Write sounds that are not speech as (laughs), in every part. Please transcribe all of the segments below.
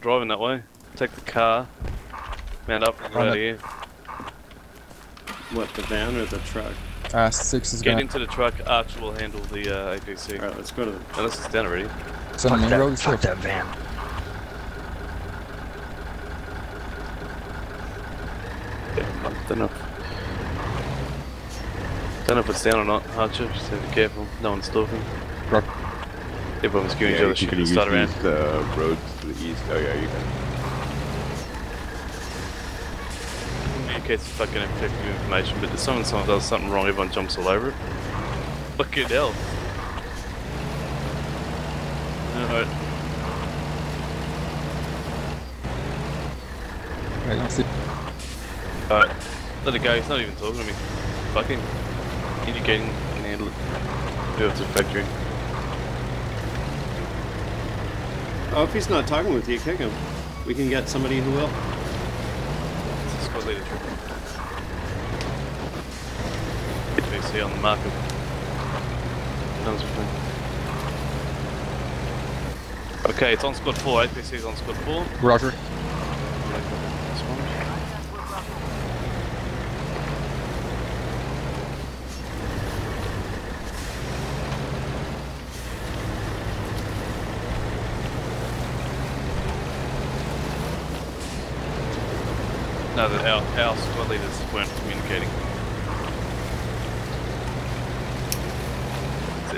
I'm driving that way. Take the car. Mount up Run right it. here. What, the van or the truck? Uh, six is Get gonna. into the truck. Archer will handle the uh, APC. Alright, let's go to the... Unless it's down already. It's on the main that, road. fuck that van. Yeah, I don't know. Don't know if it's down or not, Archer. Just have to be careful. No one's talking. Rock. Everyone's giving each Yeah, other you shit can to start around. these uh, roads to the east. Oh yeah, you can. Communicates fucking effective information, but if someone, someone does something wrong, everyone jumps all over it. Fucking hell. Alright. Right, let's see. Alright. Let it go. He's not even talking to me. Fuck him. Indicating can handle it. Do it to factory. Oh, if he's not talking with you, kick him. We can get somebody who will. It's a squad leader trip. BC on the marker. Comes with me. Okay, it's on squad 4. APC is on squad 4. Roger. This one. No, the, our, our squad leaders weren't communicating.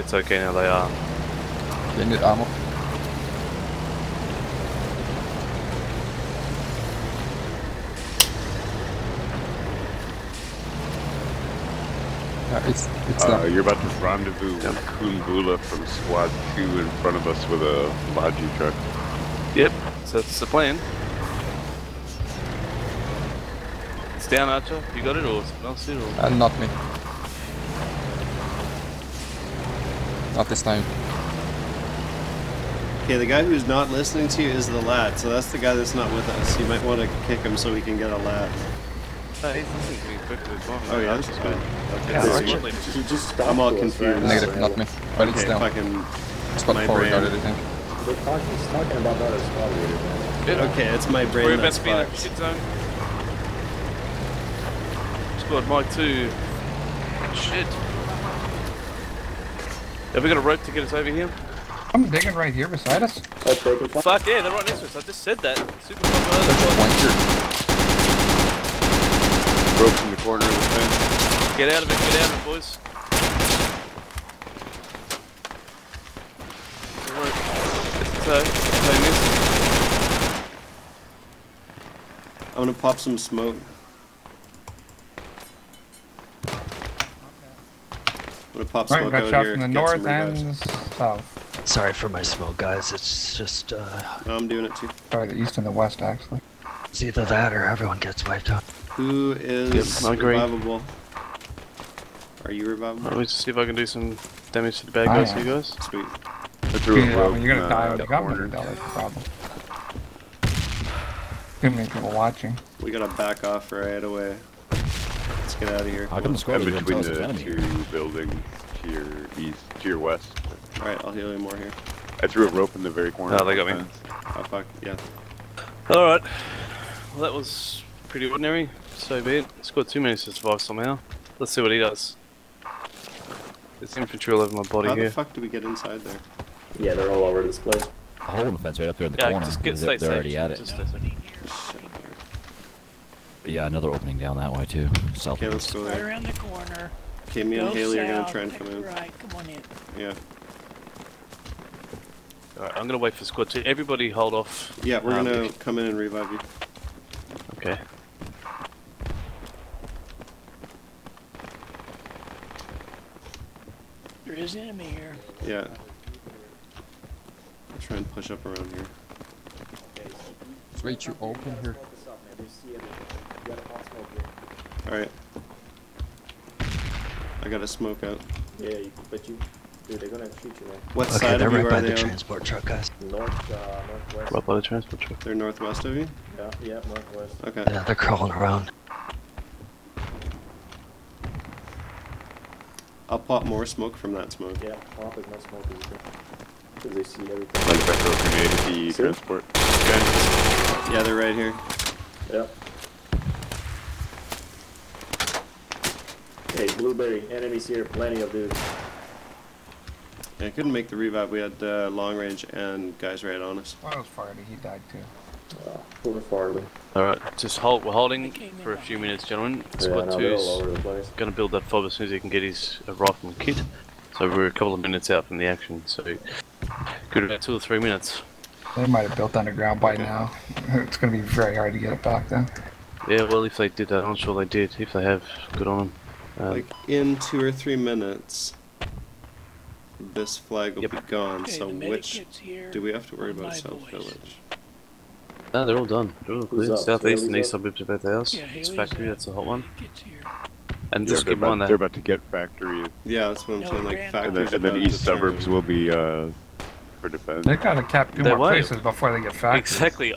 It's, it's okay now, they are. They need ammo. Yeah, it's it's Uh, you're about to rendezvous with Kumbula from Squad 2 in front of us with a Logi truck. Yep, so that's the plan. It's down, Archer. You got it, or someone else did, or? Uh, not me. Not this time. Okay, the guy who's not listening to you is the lad, so that's the guy that's not with us. You might want to kick him so we can get a lad. No, he's listening to me perfectly. Oh, yeah? Archer's good. Yeah, This Archer. squad leader just- You just I'm all confused. right? Negative, not me. But it's Okay, down. fucking... Spot my forward brain. got I think. We're talking, he's talking about that as squad. Yeah. Okay, it's my brain We're about that's to be in a shit zone. Squad Mike 2. Shit. Have we got a rope to get us over here? I'm digging right here beside us. Oh, broken flag. Fuck yeah, they're right next to us. I just said that. Super There's fun. a point in the corner of the fence. Get out of it, get out of it, boys. Alright. It's uh, they missed. I'm gonna pop some smoke. Gonna pop Right, smoke got out shots here. from the get north some and south. Sorry for my smoke, guys. It's just, uh, No, I'm doing it too. Sorry, the east and the west, actually. it's either that or everyone gets wiped out. Who is Yep, I agree. revivable? Are you Let me see if I can do some damage to the bad guys am. you guys. Sweet. I threw a Yeah, rope when you're gonna in, die uh, with the the government, that's the problem. Too many people watching. We gotta back off right away. Let's get out of here. How come the squad In between tell us there's the enemy? two buildings to your east, to your west. Alright, I'll heal you more here. I threw a rope in the very corner. Oh, they got me. Oh fuck, yeah. Alright. Well, that was pretty ordinary. So be it. Scored two minutes to survive somehow. Let's see what he does. There's infantry all over my body How the here. fuck do we get inside there? Yeah, they're all over this place. A hole in the fence right up there in the Yeah, corner. just get they're stay they're safe. already at it. Just stay safe. But yeah, another opening down that way too. Okay, let's Southwest. go Right around the corner. Okay, me and Go Haley are gonna try and come in. Right, come on in. Yeah. Alright, I'm gonna wait for squad two. Everybody hold off. Yeah, we're Um, gonna come in and revive you. Okay. There is enemy here. Yeah. I'll try and push up around here. It's way too open here. Alright. I got a smoke out. Yeah, you, but you, dude, they're gonna shoot you, man. What Okay, side they're of you right are by they the on? transport truck, guys. North, uh, northwest. Right by the transport truck. They're northwest of you? Yeah, yeah, northwest. Okay. Yeah, they're crawling around. I'll pop more smoke from that smoke. Yeah, pop as much smoke as you can. Because they see everything. Like if I throw a grenade at the transport. Okay. Yeah, they're right here. Yep. Hey, Blueberry, enemies here, plenty of dudes. Yeah, I couldn't make the revive. We had uh, long range and guys right on us. Well, that was Farley. He died too. Uh, poor Farley. Alright, just hold. We're holding for a few minutes, gentlemen. Yeah, Squad no, they're all 2's over the place. going to build that fob as soon as he can get his uh, rifle and kit. So we're a couple of minutes out from the action, so good about two or three minutes. They might have built underground by now. It's gonna be very hard to get it back then. Yeah, well, if they did that, I'm sure they did. If they have, good on them. Um, Like in two or three minutes, this flag will Yep. be gone. Okay, so which here. do we have to worry about South voice. Village? no, they're all done. They're all clear. up? Southeast and east suburbs of both house. Yeah, it's factory, that's the hot one. And Yeah, just keep in mind about, that. they're about to get factory, Yeah, that's what I'm No, saying. Like Grand- and then, and then east suburbs will be uh, for defense. They gotta cap two They more won't. places before they get factories. Exactly.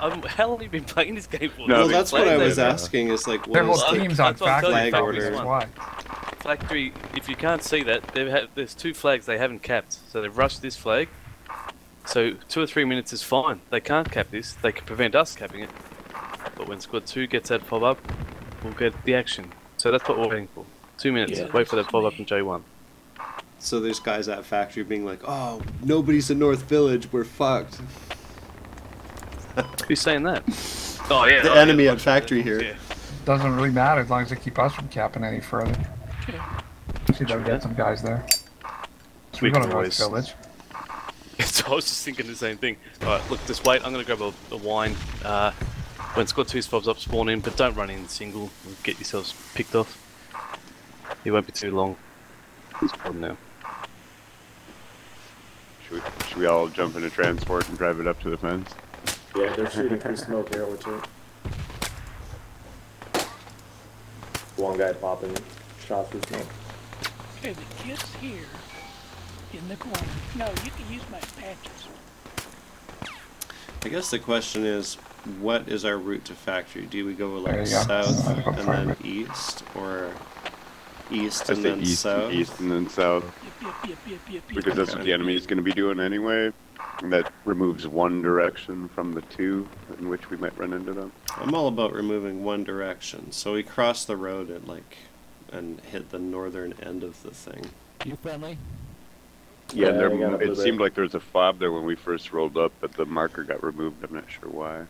I'm, how long have you been playing this game for? No, Well, that's what I was there. asking. Is like, Their what whole the, team's on that's what I'm telling factory. you, Flag order. That's one. why. Factory, if you can't see that, they have, there's two flags they haven't capped. So they've rushed this flag. So two or three minutes is fine. They can't cap this. They can prevent us capping it. But when squad two gets that fob up, we'll get the action. So that's what we're waiting for. Two minutes. Yeah, Wait for that that's fob up me. in J1. So there's guys at factory being like, "Oh, nobody's in North Village. We're fucked." Who's saying that? (laughs) Oh yeah. The oh, yeah, enemy at factory here. Yeah. Doesn't really matter as long as they keep us from capping any further. Okay. See that we get some guys there. So We we go to North Village. (laughs) so I was just thinking the same thing. Alright, look, just wait. I'm going to grab a, a wine. Uh, when squad 2 fobs up, spawn in, but don't run in single. and Get yourselves picked off. It won't be too long. It's problem now. Should we, should we all jump in a transport and drive it up to the fence? Yeah, they're shooting through smoke here, which is... One guy popping shots through smoke. Okay, the kit's here in the corner. No, you can use my patches. I guess the question is, what is our route to factory? Do we go like south go and then east, or east I and then east, south? east and then south, because that's what the enemy is going to be doing anyway. And that removes one direction from the two in which we might run into them. I'm all about removing one direction. So we cross the road at like, and hit the northern end of the thing. You friendly? Yeah, Yeah, there, they got a it seemed like there was a fob there when we first rolled up, but the marker got removed. I'm not sure why.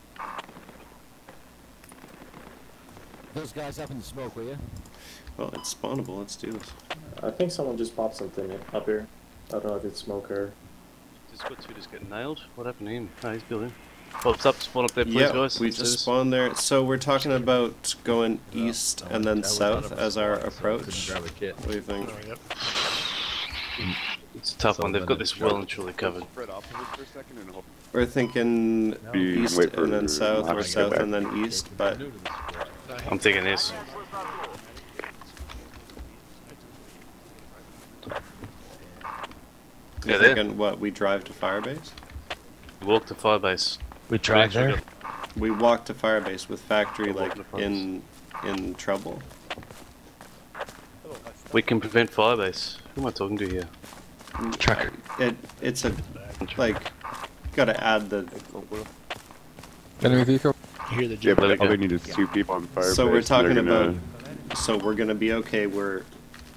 Those guys up in the smoke, will you? Well, it's spawnable. Let's do this. I think someone just popped something up here. I don't know if it's smoker. or... Did squad 2 just get nailed? What happened to him? Oh, he's building. Oh, Fobs up, spawn up there, please, yeah, guys. we just spawned there. So we're talking about going east and then south as our approach. What do you think? It's a tough one. They've got this well and truly covered. Spread opposite for a second and hope We're thinking Be- east and then south, or south and then east, but I'm thinking this. You're Yeah, there. thinking what? We drive to Firebase? Walk to Firebase. We drive Sure there. We walk to Firebase with factory Walk like Firebase. in in trouble. We can prevent Firebase. Who am I talking to here? Tracker. It it's a like gotta add the Enemy vehicle. Hear the Yeah, we but all go. they need is two people on fire. So we're base, and they're talking gonna- about so we're gonna be okay. We're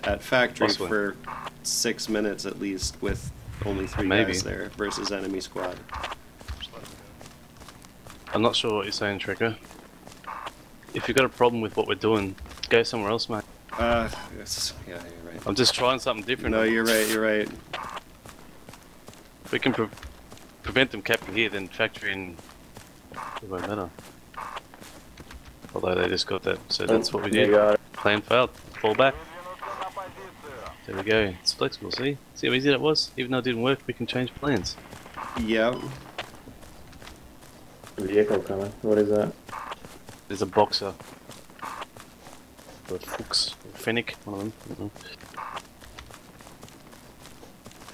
at factory Possibly. for six minutes at least with only three Maybe. guys there versus enemy squad. I'm not sure what you're saying, Trekker. If you've got a problem with what we're doing, go somewhere else, mate. Uh, it's, yeah, you're right. I'm just trying something different. No, you're right. You're right. If we can pre- prevent them capping here, then factory in. It won't matter. Although they just got that, so that's what we did. got. Plan failed. Fall back. There we go. It's flexible, see? See how easy that was? Even though it didn't work, we can change plans. Yeah. Vehicle coming. What is that? There's a boxer. Or Fuchs. Or Fennec, one of them. I don't.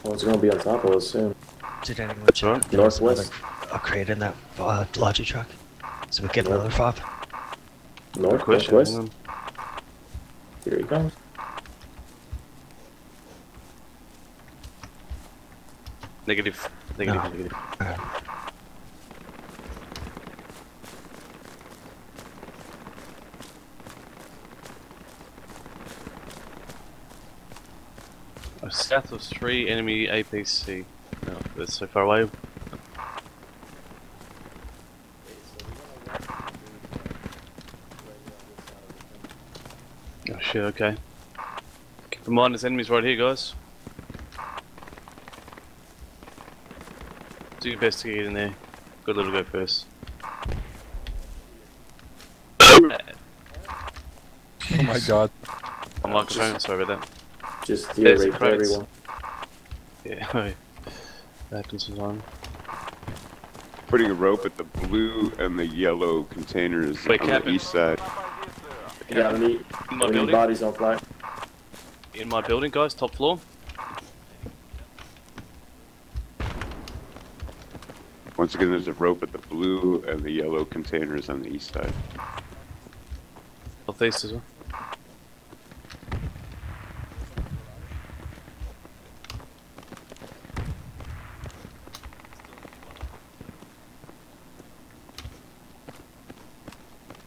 Well, it's gonna be on top of us soon. Did anyone check right. if there was Northwest. another- a crate in that uh, logi truck? So we get another fob. North, Question. northwest. Here he comes. Negative. Negative, no. negative. Uh, A Oh, of 3 enemy APC. No, that's so far away. Oh shit, okay. Keep in mind there's enemies right here guys. Do your best to get in there. Good little go first. Oh my god. My microphone, sorry about that. Just There's deal the everyone. Yeah, (laughs) that happens sometimes. Putting a rope at the blue and the yellow containers Wait, on the east side. Yeah, we need, In my we building? bodies on fly. In my building, guys, top floor. Once again, there's a rope at the blue and the yellow containers on the east side. Northeast as well.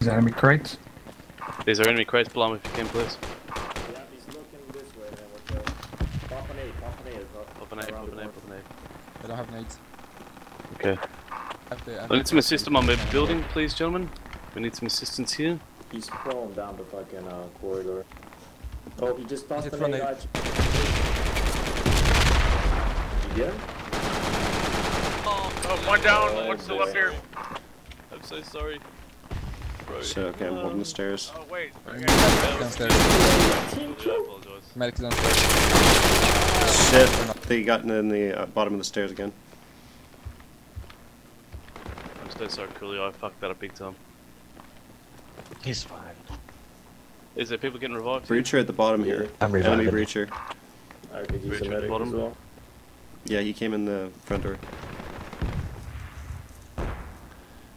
Is enemy crates? These are enemy crates, blow 'em if you can, please. Yeah, he's looking this way, man. Watch out. Pop an eight, pop an eight. Pop an eight, around pop the an eight, corner. pop an eight. I don't have nades. Okay. Have the, I need some assistance on my building, please, gentlemen. We need some assistance here. He's crawling down the fucking uh, corridor. Oh, he just passed it an from the- Dodge. You get him? Oh, one down, Oh, one's still up here. I'm so sorry. Bro. Shit, okay, I'm holding the stairs. Oh, wait. Okay. downstairs. I apologize. Medics downstairs. Shit, they got in the uh, bottom of the stairs again. I'm so sorry, Coolio. I fucked that up big time. He's fine. Is there people getting revived? here? Breacher at the bottom here. I'm reviving. Enemy reviving. breacher. I could use Breach a at the medic bottom. as well. Yeah, he came in the front door.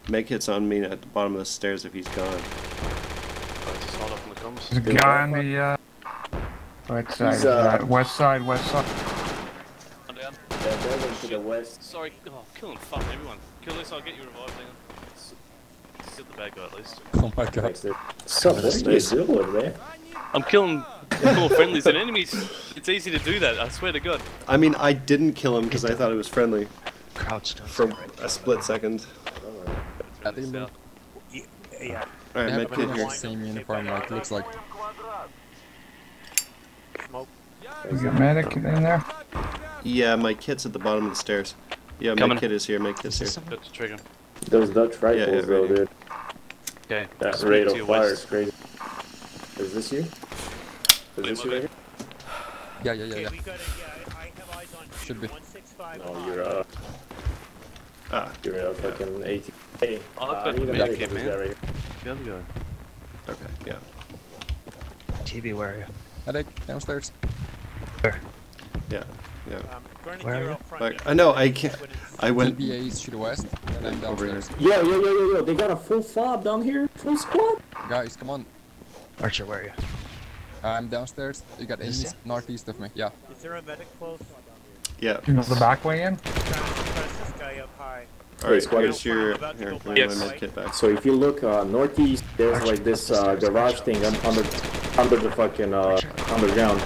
Meg hits on me at the bottom of the stairs if he's gone. Alright, just hold up in the. There's a guy on the uh, right side. He's, uh, uh, west side, west side. One down. Yeah, to the west. Sorry. Oh, kill him. Fuck everyone. Kill this, I'll get you revived. Hang on. Kill the bad guy at least. Oh my god. Next to So, what are you Nice. doing, man? I'm killing more friendlies than enemies. It's easy to do that, I swear to God. I mean, I didn't kill him because I thought it was friendly Crouched down. for a split second. I think So, they Yeah. Alright, have med kit the here. same uniform like looks like. Smoke. Is a medic in there? Yeah, my kit's at the bottom of the stairs. Yeah, Coming. my kit is here, my kit's Is here. this someone? got the trigger. Those Dutch Yeah, rifles, yeah, though, right here. dude. Okay. That Swing rate of your fire is crazy. Is this you? Is Wait, this you bad. right Yeah, yeah, yeah, yeah. we got a, yeah, I have eyes on Should be. 165. here? Oh, you're uh, Ah, you're a fucking 80. Hey, Oh, I've uh, got I need a the medic med kit, on this man. guy right here. The other guy. okay, yeah. TV, where are you? Medic downstairs. Yeah, yeah. Um, Where are gear you? up front Like. I know, I can't. I went. TBA is to the west, and I'm Over here. downstairs. Yo, yo, yo, yo, yo, they got a full fob down here? Full squad? Guys, come on. Archer, where are you? I'm downstairs. You got Is enemies northeast of me. Yeah. Is there a medic close? Yeah. You know the back way in? Trying to press this guy up high. Alright, squad. here's your. Here, go give me Yes. my med kit back. So if you look uh, northeast, there's like this uh, garage thing un- under under the fucking uh, underground.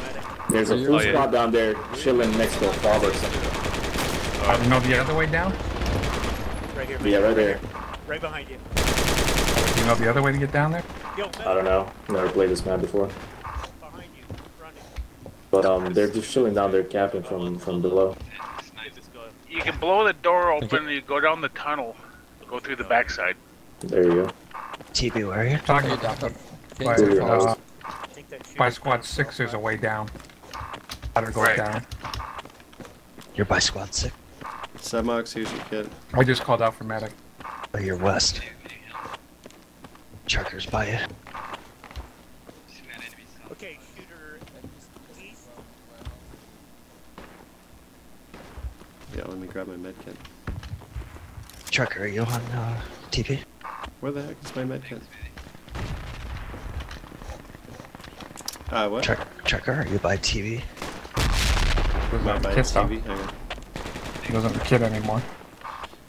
There's a full Oh, yeah. squad down there chilling next to a fob or something. Uh, you know the other way down? Right here. Yeah, right there. Right behind you. You know the other way to get down there? I don't know. Never played this map before. behind you. Running. But um, they're just chilling down there, capping from from below. Snake this guy. You can blow the door open and you go down the tunnel. Go through the backside. There you go. TB, where are you? Talking Okay, about down. by, uh, house. I think that by squad six, there's a way down. Ladder goes Right. down. You're by squad six. Semox, here's your kit. I just called out for medic. Oh, you're west. Trucker's by you. Okay, shooter east. Yeah, let me grab my med kit. Trucker, are you on uh, TB? Where the heck is my med kit? Ah, what? Truck, trucker, are you by TV? Doesn't My have by a kit, though. TV. Hang. He doesn't have a kid anymore.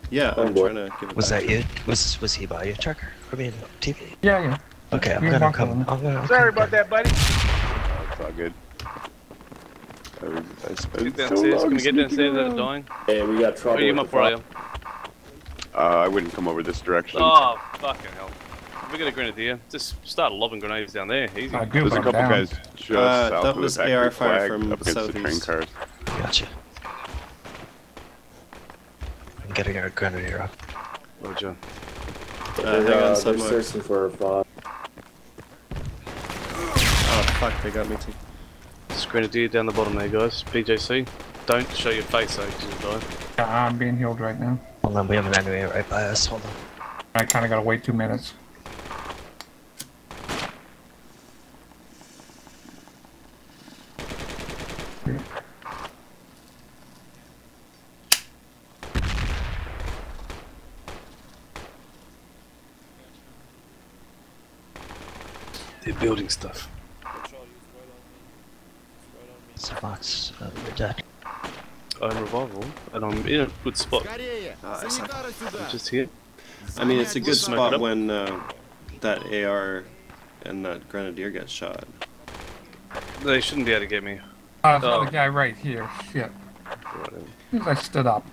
Yeah, Oh, I'm boy. trying to give it Was back that you? Was was he by you, Trucker? I mean, TV. Yeah, yeah. Okay, I'm You're gonna come. I'm gonna, I'm Sorry gonna about that, buddy. It's all good. I, was, I spent Get so downstairs. long Can we get sneaking downstairs that are around. dying? Hey, we got trouble. Where are you, my the? Uh, I wouldn't come over this direction. Oh, fucking hell. If we got a grenadier, just start lobbing grenades down there. Easy. I do, There's a couple down. guys just Uh, south that of the was factory AR fire from up against the train southeast. cars. Gotcha. I'm getting our grenadier up. Roger. They're, Uh, hang on, uh, they're searching for uh, Oh fuck, they got me too. Just grenadier down the bottom there, guys. PJC. Don't show your face though, 'cause you'll die. Yeah, I'm being healed right now. Hold on, we have an enemy right by us. Hold on. I kind of gotta wait two minutes. They're building stuff. It's a box. Uh, we're dead. I'm revival, and I'm in a good spot. Ah, I'm just here. I mean, it's a good spot when uh, that AR and that grenadier gets shot. They shouldn't be able to get me. Uh, Oh. the guy right here. Shit. Right. As I stood up.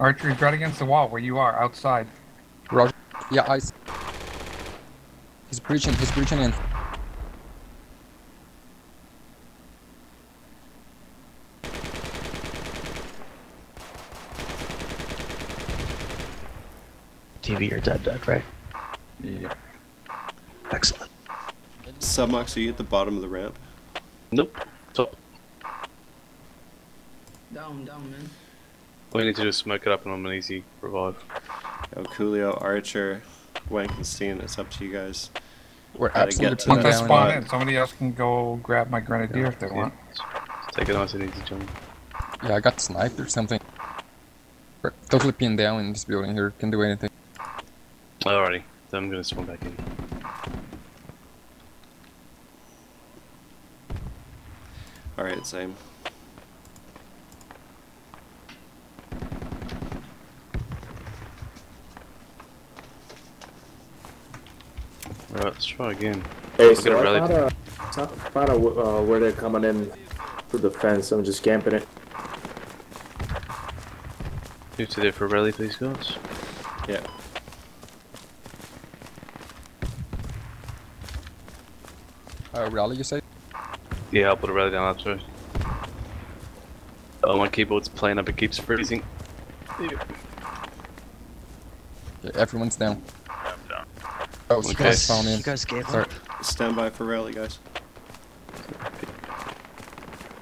Archery's right against the wall where you are, outside. Roger. Yeah, I. s- He's breaching. He's breaching in. TV, you're dead, dead, right? Yeah. Excellent. Submox, are you at the bottom of the ramp? Nope. Top. Down, down, man. All you need to do is smoke it up and I'm an easy revive. Oh, Coolio, Archer, Wankenstein, it's up to you guys. We're How to get to Once I that down. spawn spot. in, somebody else can go grab my grenadier if they want. Take a nice and easy jump. Yeah, I got sniped or something. We're totally pinned down in this building here. Can do anything. Alrighty, then I'm gonna spawn back in. Alright, same. Alright, let's try again. Hey, Look at so it, I really. found a, found a, uh, where they're coming in through the fence. I'm just camping it. Move to there for rally, please, guys. Yeah. Uh, rally, you say? Yeah, I'll put a rally down after. Oh, my keyboard's playing up, it keeps freezing. Yeah, everyone's down. Oh, Okay. you guys found in. You guys gave Sorry. up. Stand by for rally, guys.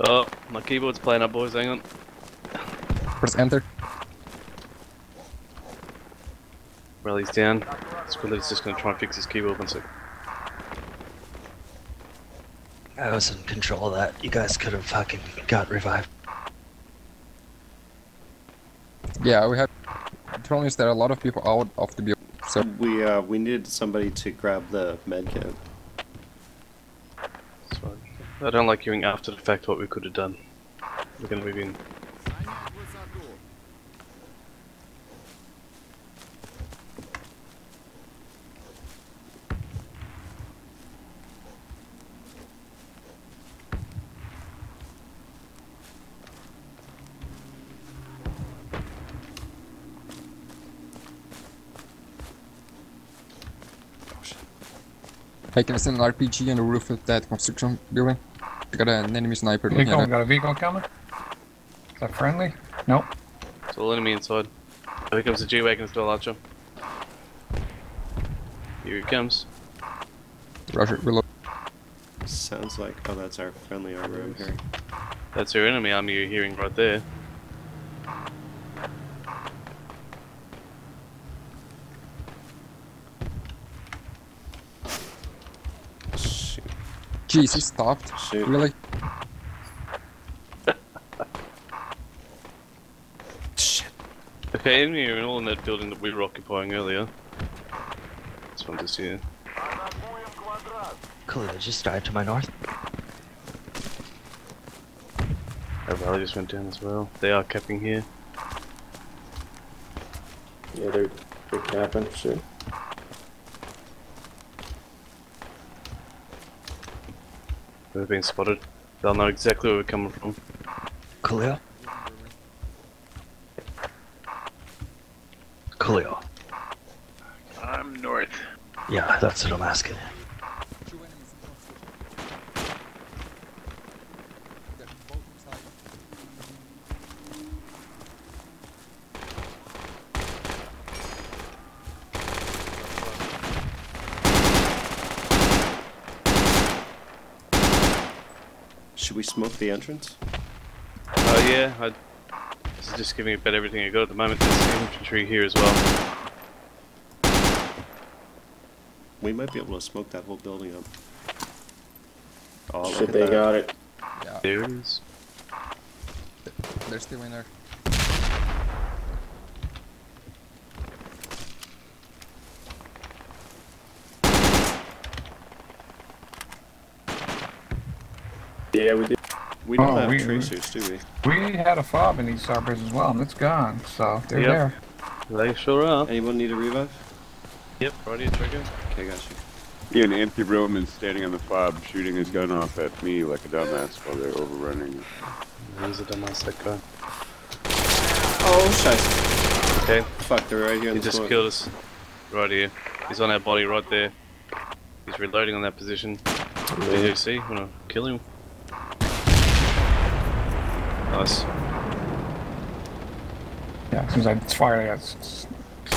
Oh, my keyboard's playing up, boys, hang on. Press enter. Rally's down. Squillet's just gonna try and fix his keyboard one sec. I was in control of that. You guys could have fucking got revived. Yeah, we have. The problem is there are a lot of people out of the building. So We uh we needed somebody to grab the med kit. I don't like hearing after the fact what we could have done. We're gonna move in. Hey, can I send an RPG on the roof of that construction building? I got an enemy sniper looking Vehicle, at it. got a vehicle coming? Is that friendly? Nope. It's all enemy inside. Here comes the G-Wagon as well, Archer. Here he comes. Roger, reload. Sounds like oh that's our friendly armor over here. That's your enemy army you're hearing right there. Jeez, he stopped. Shoot. Really? Shit. Okay, enemy are all in that building that we were occupying earlier. This one just here. Cool, they just died to my north. Our valley just went down as well. They are capping here. Yeah, they're they're camping. Shit. We've been spotted. They'll know exactly where we're coming from. Coolio? Coolio. I'm north. Yeah, that's what I'm asking. Two enemies in construction. They're both inside. Should smoke the entrance? Oh yeah, I this is just giving it about everything I got at the moment. There's infantry here as well. We might be able to smoke that whole building up. Oh, Shit, they that. got it. Yeah, There it is. they're still in there. Yeah, we did. We don't Oh, have we- tracers, do we? We had a fob in these suburbs as well, and it's gone. So they're Yep. there. They sure are. Anyone need a revive? Yep, ready here, trigger. Okay, got you. Yeah, an anti-Roman standing on the fob, shooting his gun off at me like a dumbass while they're overrunning. He's a dumbass, that guy. Oh, shit. Okay, Fuck, they're right here in he the just smoke. killed us. Right here. He's on our body right there. He's reloading on that position. Did you see? Wanna kill him? Nice. Yeah, as soon as I fired, I got s- s-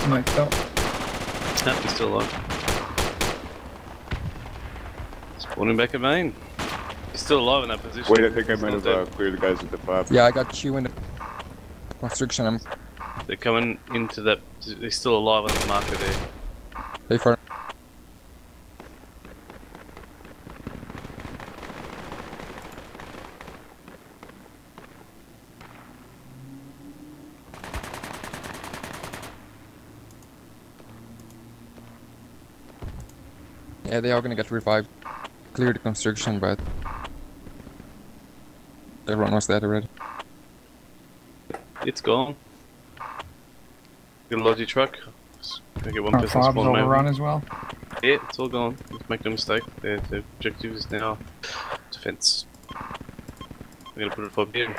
sniped up. No, he's still alive. Spawning back at main. He's still alive in that position. Wait, I think I might not have uh, cleared the guys at the fob. Yeah, I got you in the construction. I'm They're coming into that. They're still alive on the marker there. pay for. Yeah, they are gonna get revived. Clear the construction, but everyone was dead already. It's gone. Get a logi truck. Just Gonna get one Our person fob's spawned overrun as well. Yeah, it's all gone. Let's make no mistake. The, the objective is now defense. I'm gonna put it for here.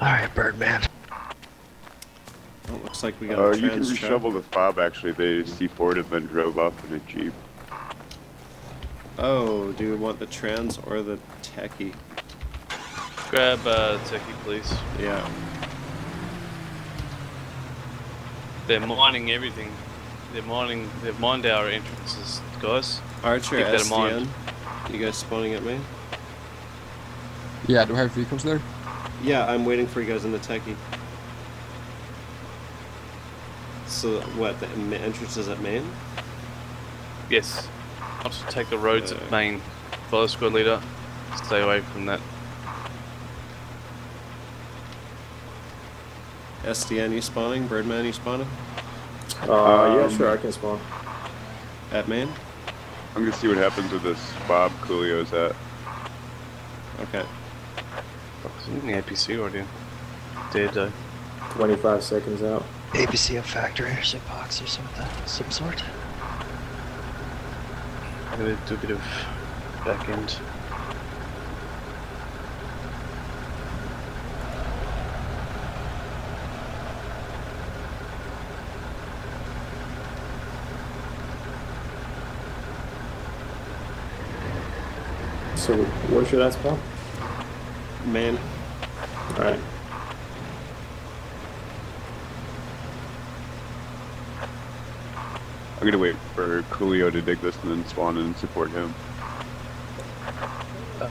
Alright, Birdman. Oh, looks like we got Uh, a you can trans trap. reshovel the fob actually. They C4'd and then drove off in a jeep. Oh, do you want the trans or the techie? Grab uh, Techie, please. Yeah. They're mining everything. They're mining. They've mined our entrances, guys. Archer, Keep that in mind. SDN. You guys spawning at me? Yeah, do I have vehicles there? Yeah, I'm waiting for you guys in the techie. So what? The entrance is at main? Yes. I'll just take the roads Uh. at main. Follow squad leader. Stay away from that. SDN, you spawning? Birdman, you spawning? Uh, yeah, Um, sure, I can spawn. At main? I'm gonna see what happens with this fob Coolio's at. Okay. Fuck, isn't the APC already? Dead though. 25 seconds out. APC a factory or some box or something, some sort. I'm gonna do a bit of back end. So where should I spawn? Main. Alright. I'm gonna wait for Coolio to dig this and then spawn and support him.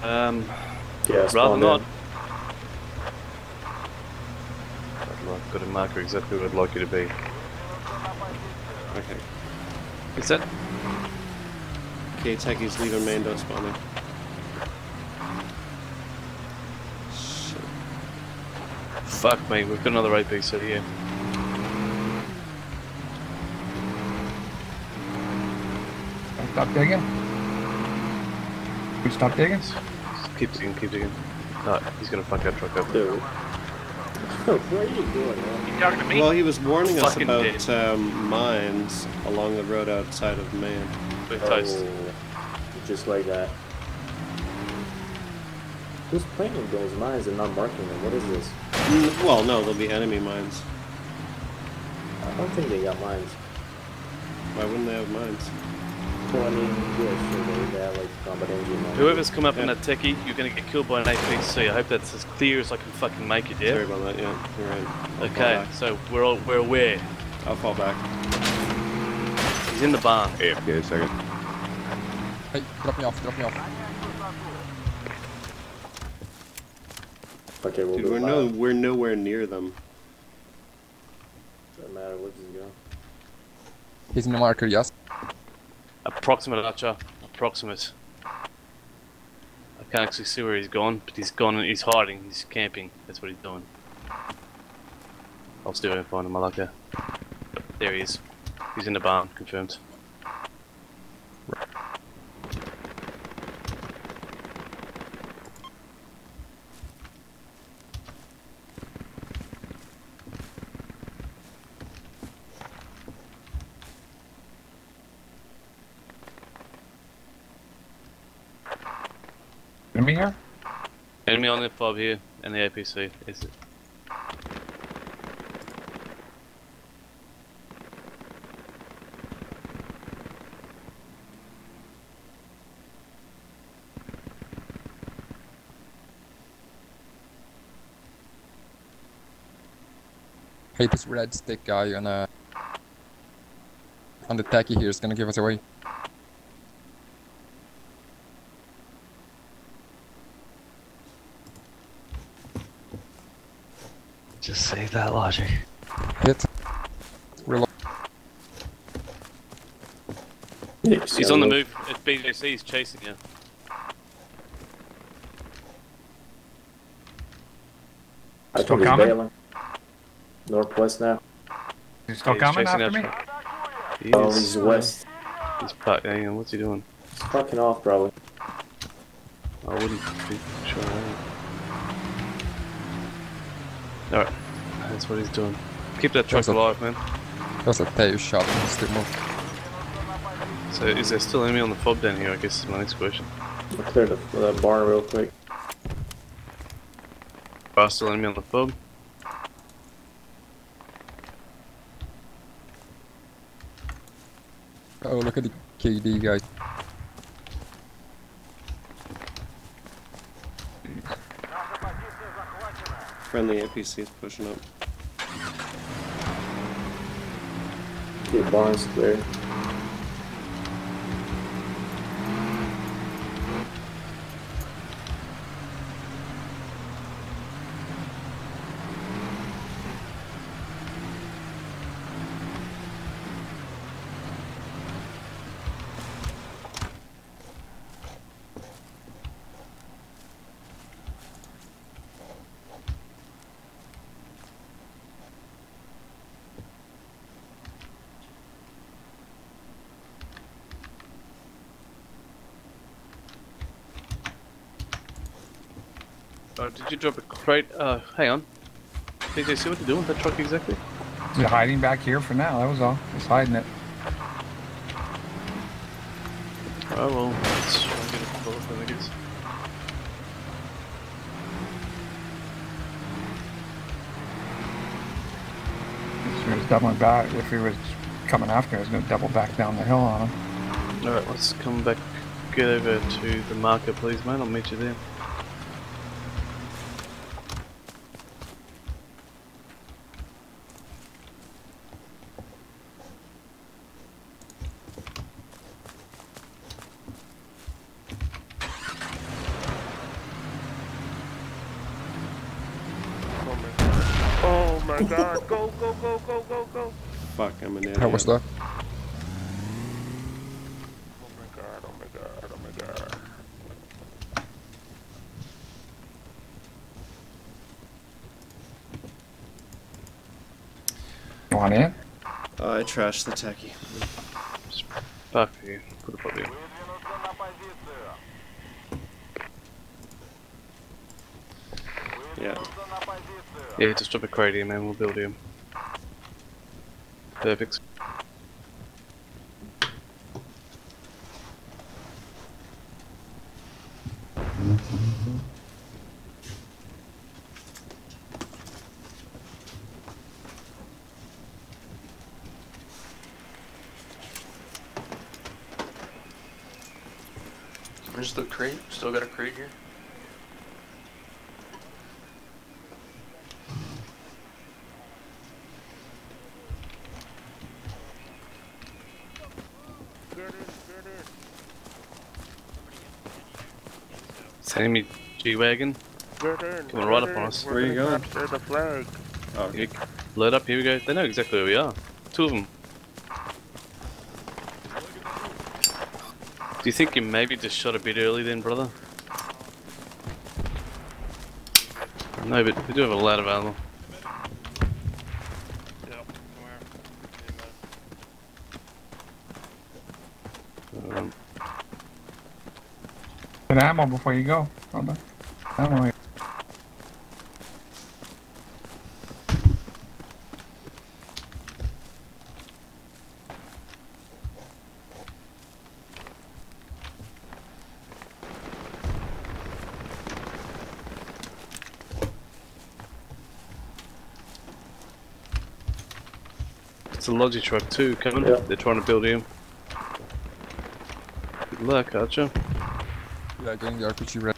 Um, Yeah, rather not. I've got a marker exactly where I'd like you to be. Okay. Is that? Okay, techie's leaving main, don't spawn in. Shit. Fuck me, we've got another APC here. Stop digging. We stop digging? Keep digging, keep digging. No, he's gonna fuck that truck up. Dude. (laughs) what are you doing, man? You talking to me? Well, he was warning us Fucking about um, mines along the road outside of main. We're toast. Oh, just like that. Who's planting those mines and not marking them? What is this? Mm, Well, no, there'll be enemy mines. I don't think they got mines. Why wouldn't they have mines? Well, I mean, yeah, sure, they, they have like combat engine mines. Whoever's come up in a techie, you're gonna get killed by an APC. I hope that's as clear as I can fucking make it, yeah? Sorry about that, yeah, you're right. I'll Okay, so we're all, we're aware. I'll fall back. He's in the barn. AFK a second. Hey, drop me off, drop me off. Okay, we'll Dude, we're, no, we're nowhere near them. Doesn't matter, we'll just go. He's in the marker, yes. Approximate Archer. Approximate. I can't actually see where he's gone, but he's gone and he's hiding. He's camping. That's what he's doing. I'll still find him, I like that. There he is. He's in the barn, confirmed. Enemy here? Enemy on the fob here, and the APC. Is it? Hey, this red stick guy on uh on the techie here is gonna give us away. Save that logic. Hit. Reload. He's on the move. At BJC, he's chasing you. I Still think he's coming? bailing. Northwest now. He's still Yeah, he's coming chasing after me? He Oh, he's west. He's fuck. Hang on, what's he doing? He's fucking off, probably. I wouldn't be sure. Alright, that's what he's doing. Keep that truck There's a- alive, man. That was a tail shot and still. So, is there still enemy on the fob down here? I guess is my next question. I'll clear the, the barn real quick. Are still enemy on the fob? Oh, look at the KD guy. Friendly APC is pushing up. The barn's clear. Did you drop a crate? Uh, hang on. BJ, see what you're doing with that truck exactly? He's hiding back here for now, that was all. Just hiding it. Oh well, let's try and get it pulled up then, I guess. He was doubling back. If he was coming after, was going to double back down the hill on him. Alright, let's come back, get over to the marker, please, man. I'll meet you there. Oh my oh, (laughs) god, go, go, go, go, go, go. Fuck, I'm an idiot. How was that? Oh my god, oh my god, oh my god. You want in? Oh, I trashed the techie. Fuck you. Put it up Yeah, just drop a crate here, man. We'll build him. Perfect. Enemy G-Wagon. Coming right up on us. Where are you going? the flag. Oh, Here, load up, here we go. They know exactly where we are. Two of them. Do you think you maybe just shot a bit early then, brother? No, but we do have a lot of ammo. Um, Get ammo before you go. Hold on. Ammo here. it's a logi truck too coming. Yeah. They're trying to build him. Good luck, Archer. Yeah, getting the RPG ready.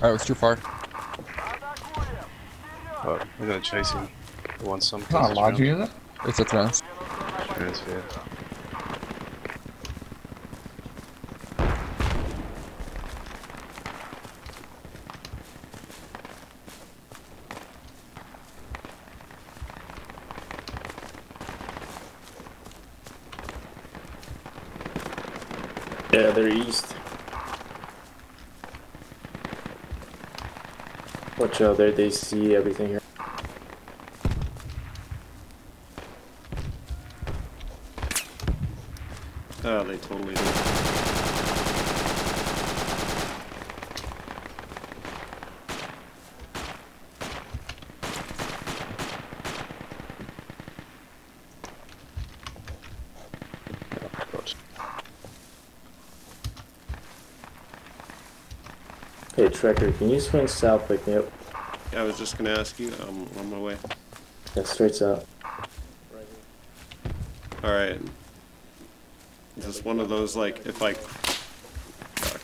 Oh, it's too far. Oh, we're gonna chase him. We want some. It's not a logi, is it? It's a trans. Transfer. Yeah, they're east. Watch out there, they see everything here. oh, they totally do. Hey, Trekker, can you swing south, pick me up? Yeah, I was just gonna ask you. I'm on my way. Yeah, straight south. All right. Is this one of those like if I? Fuck.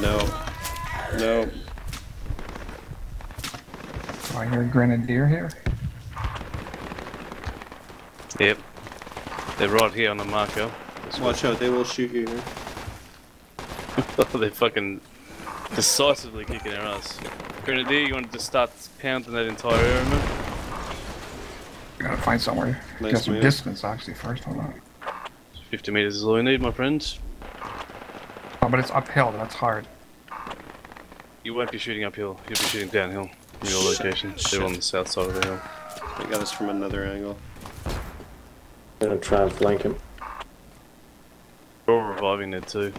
No. No. I hear a grenadier here. Yep. They're right here on the marker. This Watch out, they will shoot you here. (laughs) They're fucking decisively kicking our ass. Grenadier, you want to just start pounding that entire area, man? Gotta find somewhere. Nice Get some move. distance actually first. Hold on. 50 meters is all we need, my friends. Oh, but it's uphill. That's hard. You won't be shooting uphill, you'll be shooting downhill from your location. They're on the south side of the hill. They got us from another angle. I'm gonna try and flank him. We're all reviving there too.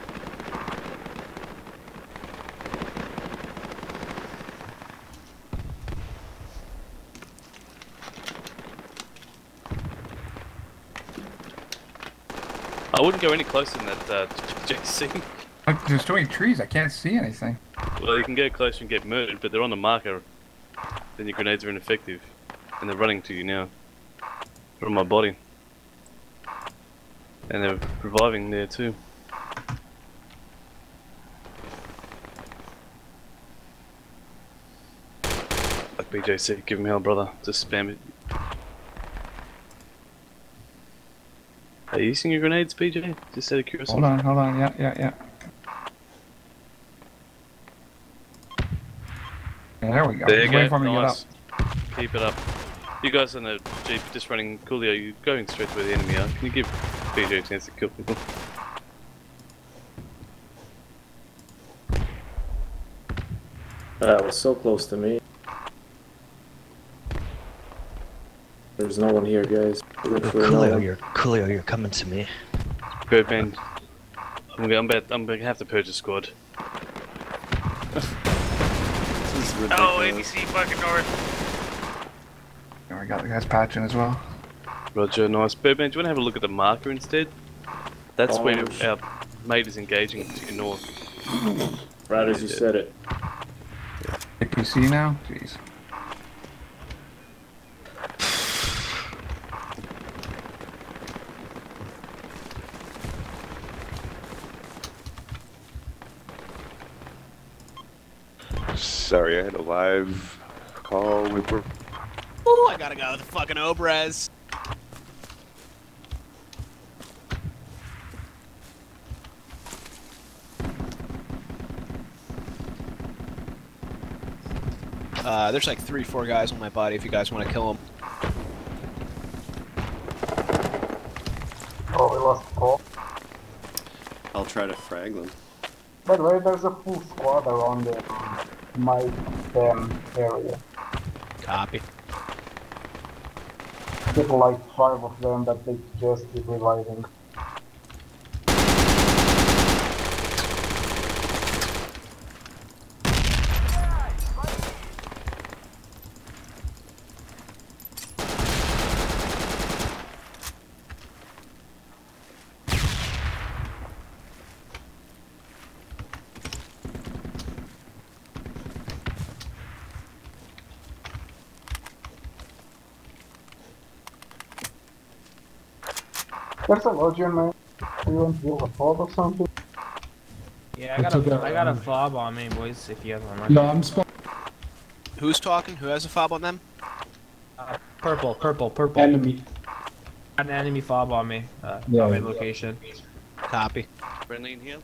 I wouldn't go any closer than that uh, JC. Look, there's too many trees. I can't see anything. Well, you can get closer and get murdered, but they're on the marker. Then your grenades are ineffective. And they're running to you now. From my body. And they're reviving there too. Like BJC, give him hell, brother. Just spam it. Are you using your grenades, BJ? Just out of curiosity. Hold on, hold on. Yeah, yeah, yeah. Yeah, there we go. There you go. waiting for me to get up. nice. Keep it up. You guys in the jeep just running Coolio, you going straight to where the enemy are. Can you give BJ a chance to kill people? Uh, that was so close to me. There's no one here, guys. Literally no Coolio, you're Coolio, you're coming to me. Good man. I'm gonna, I'm, I'm gonna have to purge oh, a squad. This is ridiculous. Oh, APC fucking north. And we got the guys patching as well. Roger, nice. Birdman, do you want to have a look at the marker instead? That's Oh, where our mate is engaging to your north. Right as you said it. APC now? Jeez. Sorry, I had a live call. We were Ooh, I gotta go with the fucking Obres. Uh, there's like three, four guys on my body if you guys want to kill them. Oh, we lost Paul. I'll try to frag them. By the way, there's a full squad around the my um, area. Copy. Get like five of them that they just keep reviving. There's a Legion man. You want to build a fort or something? Yeah, I got a, I got a fob on me, boys. If you have one. No, I'm spot. Who's talking? Who has a fob on them? Uh, purple, purple, purple. Enemy. Got an enemy fob on me. Uh, Yeah. on my location. Copy. Friendly in here?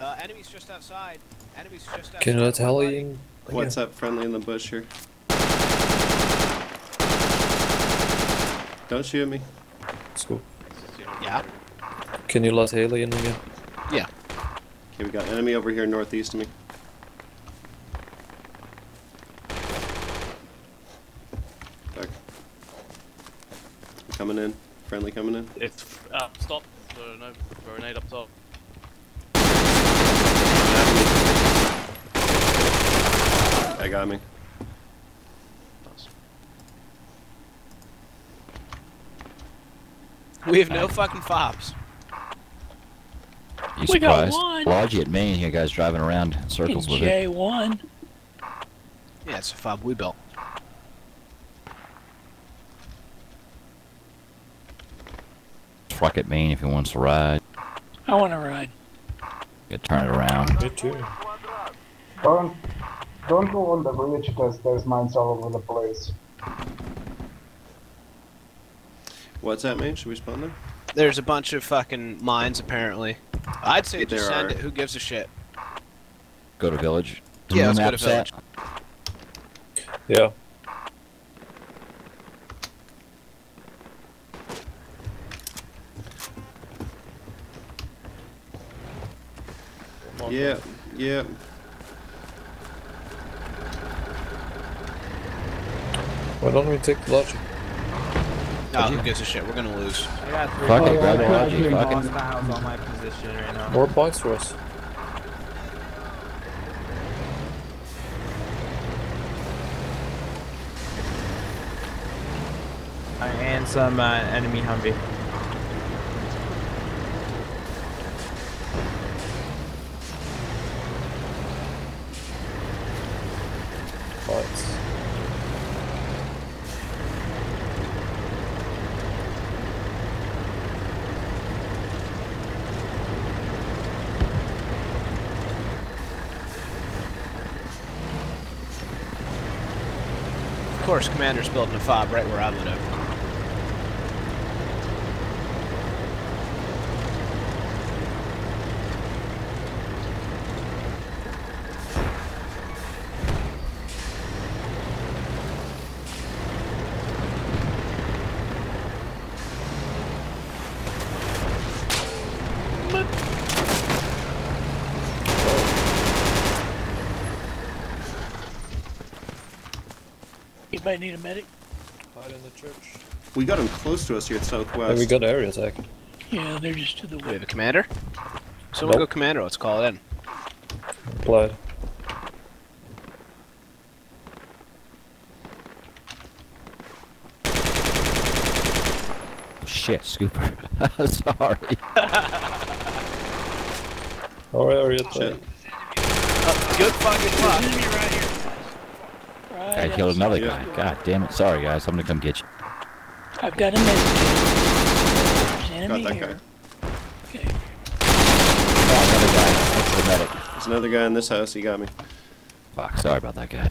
Uh, enemies just outside. Enemies just outside. Can you tell Helly What's up, friendly in the bush here? Don't shoot me. Let's go. Yeah. Can you let Haley in again? Yeah. Okay, we got enemy over here northeast of me. Fuck. Coming in. Friendly coming in. It's uh, stop. So no grenade up top. I got me. We have no fucking fobs. You We got surprised? one. Logi at main, you guys driving around in circles It's with it. J1. Yeah, it's a fob we built. Truck at main if he wants to ride. I want to ride. You turn it around. Me too. Don't don't go on the bridge because there's mines all over the place. What's that mean? Should we spawn there? There's a bunch of fucking mines apparently. I'd say just There send are. it. Who gives a shit? Go to village. Is Yeah, let's go to map set? village. Yeah. Yeah, yeah. Why don't we take the logi? No, who gives a shit? We're gonna lose. I Fuck it, grab the fucking logi, fuck it. hostiles on my position right now. More points for us. Uh, and some uh, enemy Humvee. Points. Course, commander's building a fob right where I live. Anybody need a medic? Hide in the church. We got him close to us here at Southwest. we got area attack. Yeah, they're just to the west. We have a commander? Someone nope. go commander, let's call it in. Blood. Shit, Scooper. (laughs) Sorry. All right, area attack. Good fucking luck. I killed another guy. God damn it. Sorry, guys. I'm gonna come get you. I've got a medic. There's an enemy Got that here. guy. Okay. Oh, another guy. That's the medic. There's another guy in this house. He got me. Fuck. Sorry about that guy.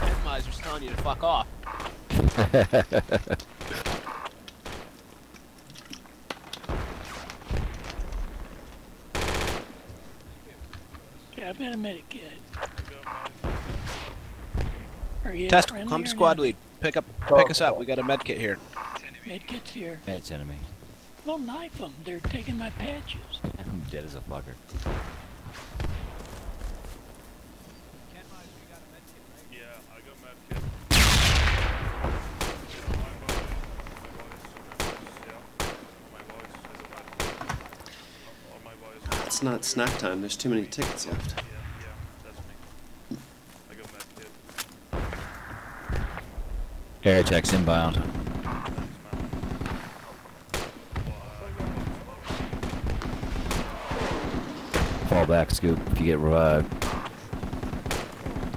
Randomizer's telling you to fuck off. (laughs) Okay, I've got a medic kit. Are Test, come to squad not? lead. Pick up, pick us up. We got a med kit here. Med kit's here. It's enemy. Well, knife them. They're taking my patches. I'm dead as a fucker. It's not snack time. There's too many tickets left. Air attacks inbound. Fall back, Scoop, if you get revived.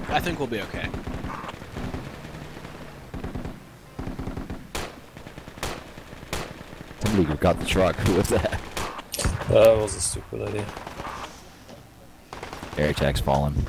I think we'll be okay. Somebody got the truck. (laughs) Who was that? That was a stupid idea. Air attacks fallen.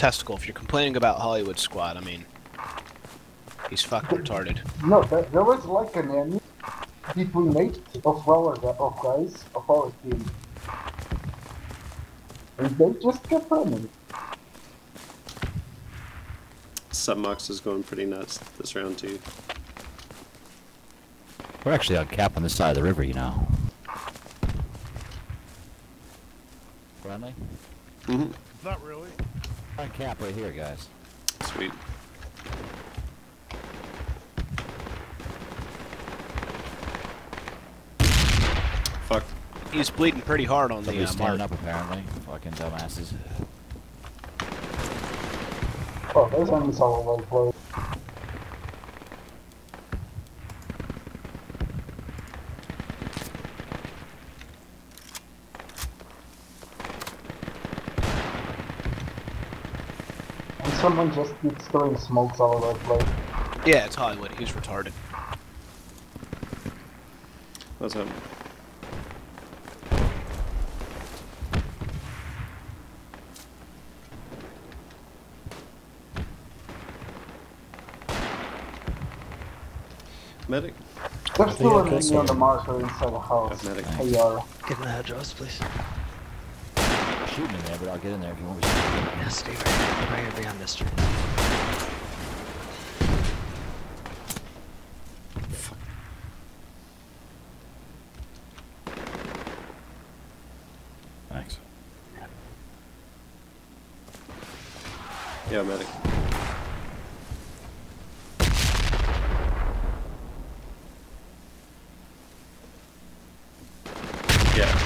Testicle, if you're complaining about Hollywood Squad, I mean, he's fucking retarded. No, there, there was like an enemy people made of our of guys of our team. And they just kept running. Submox is going pretty nuts this round too. We're actually on cap on this side of the river, you know. Friendly? Mm-hmm. Not really. On cap right here, guys. Sweet. Fuck. He's bleeding pretty hard on the Somebody's uh, standing mark. up apparently. Fucking dumbasses. Oh, there's enemies all over the place. Someone just keeps throwing smokes all over the place. Yeah, it's Hollywood. He's retarded. What's up? Medic? There's I still think I an enemy on the marker inside the house. Medic. Hey, uh, Give him the address, please. Shooting in there, but I'll get in there if you want me to. Yeah, stay right here. Right here behind Mister. Yeah, medic. Yeah.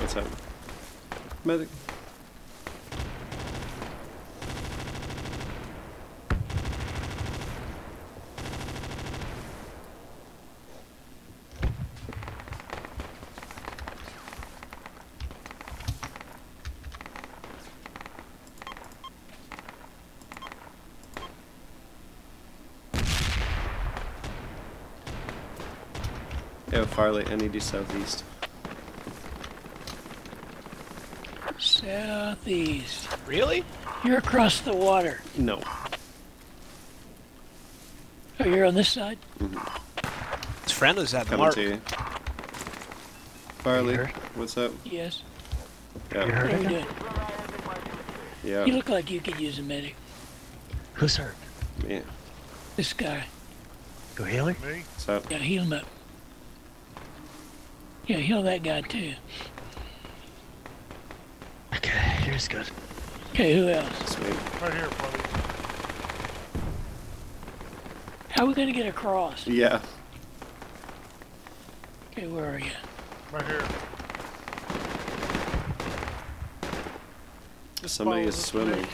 What's up? Medic. Yeah, Farley, NED southeast. Southeast. Really? You're across the water. No. Oh, you're on this side? Mm -hmm. It's friendly's at the Coming mark. to you. Farley, what's up? Yes. Yeah. You heard Very it? Yeah. You look like you could use a medic. Who's hurt? Me. This guy. Go healer? Me? What's up? Yeah, heal him up. Yeah, heal that guy too. Okay, here's good. Okay, who else? Sweet. Right here, buddy. How are we gonna get across? Yeah. Okay, where are you? Right here. Somebody is swimming.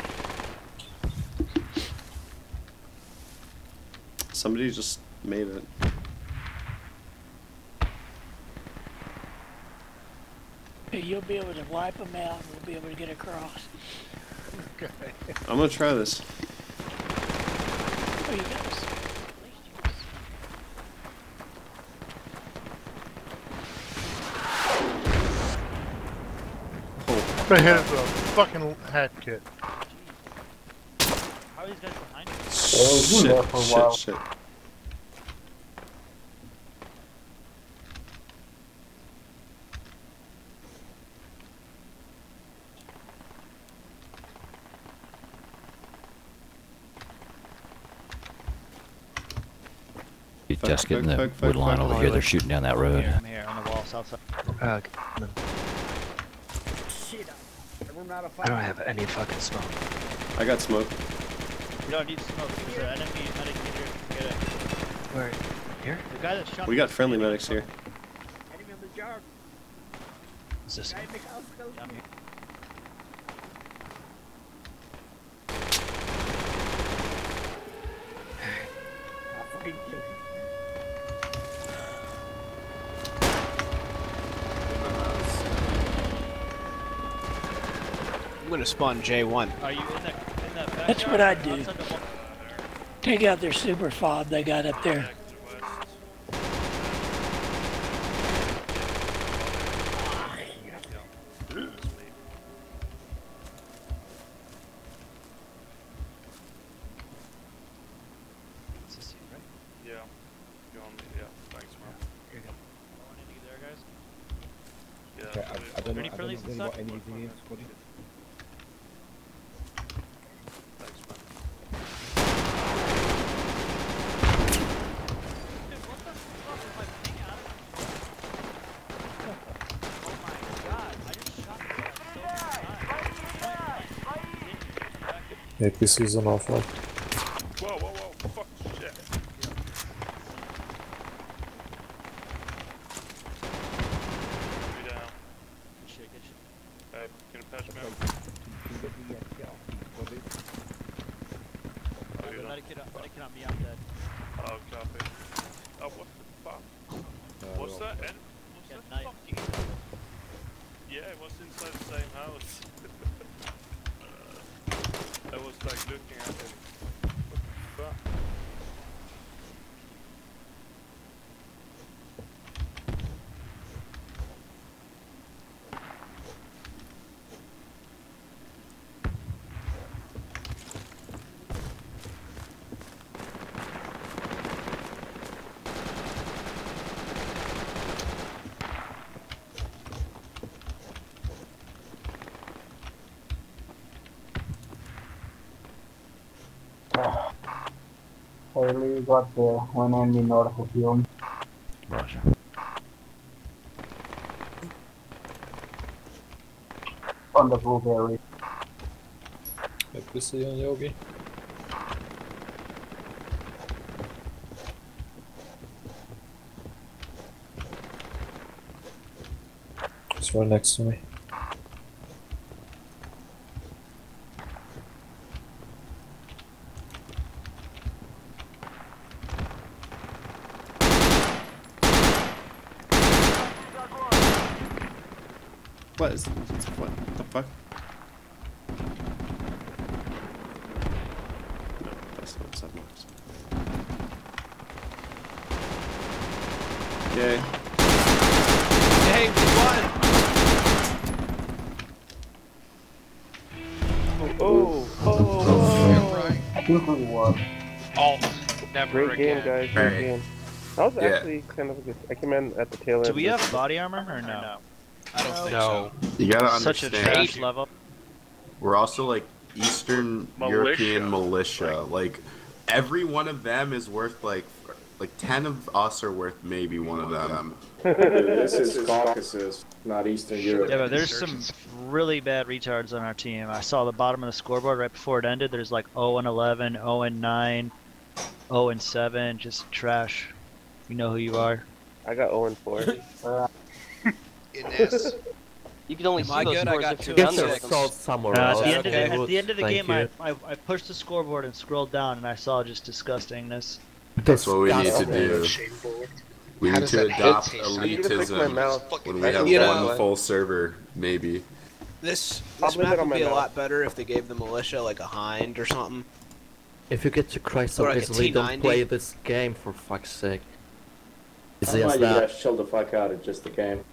Somebody just made it. You'll be able to wipe them out and we'll be able to get across. I'm gonna try this. Oh, you got us. They hit the fucking hat kit. How are these guys behind you? Shit, oh, been there for a shit, shit. You just getting fuck, the fuck, fuck, wood line fuck. over here. They're shooting down that road. I'm here on the wall, south side. Uh, then Shit, I run out of I don't have any fucking smoke. I got smoke. You don't need smoke. There's an enemy medic here. Get it. Where? Here? The guy that shot We got friendly medics here. Enemy on the jar. Is this? Guy in the house, go. Yeah, I'm here. I fucking killed him. I'm gonna spawn J1. Are you in that, in that That's what I'd do. Outside the wall? Take out their super fob they got up there. Is this you, right? Yeah. You on me? Yeah. Thanks, man. Here you go. Going in there, guys. Yeah. Okay, I, I please. don't know, Any I don't friendlies know in what sight? anything is. What is it? Thanks, man. Dude, what the fuck is my ping out of? Oh my god, I just shot the guy so many times. APC's on offline. Whoa, whoa, whoa. Fuck shit. Three down. Good shit, good shit. Hey, can you patch me up? What is it? Oh, you The don't? medic kit, medic kit on me, I'm dead. Oh, copy. Oh, what the fuck? What's that? En- what's Yeah, that knife. fucking... Yeah, it was inside the same house. I was like looking at it. What the fuck? Haley got the one enemy north of you. Roger. On the blueberry. Happy to see you on Yogi. It's right next to me. What is what the fuck? No, that's not seven marks. Yay. Hey, we won! Oh, oh, I think we won. Oh, never Great game, guys. Great Right. game. That was Yeah. actually kind of a good. I came in at the tail end. Do we have body armor or no? I don't think No. You gotta Such a understand. trash level. We're also like Eastern Militia. European militia. Like every one of them is worth like like ten of us are worth maybe one of them. (laughs) this is Caucasus, not Eastern Europe. Yeah, but there's some really bad retards on our team. I saw the bottom of the scoreboard right before it ended. There's like 0 and 11, 0 and 9, 0 and 7, just trash. You know who you are. I got 0 and 4. (laughs) Goodness. (laughs) You can only Am see I those good? I scores got if two you're and under six. them. Uh, somewhere at else. the end of Okay. the, at the end of the Thank game, I. I, I pushed the scoreboard and scrolled down, and I saw just disgustingness. That's what we need to do. We How need to adopt taste? I need to fix my elitism when we have You one know- full server, maybe. This this map would my be a mouth. lot better if they gave the militia like a hind or something. If you get to cry so Or like a easily, don't play this game for fuck's sake. It's I'm glad just you that. guys chill the fuck out. of just the game.